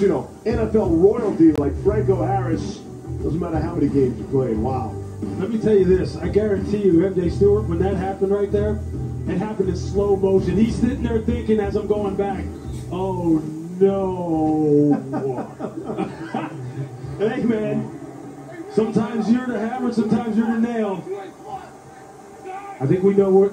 you know, NFL royalty like Franco Harris. Doesn't matter how many games you play. Wow. Let me tell you this. I guarantee you, MJ Stewart, when that happened right there, it happened in slow motion. He's sitting there thinking as I'm going back, oh no. hey, man. Sometimes you're the hammer, sometimes you're the nail. I think we know where.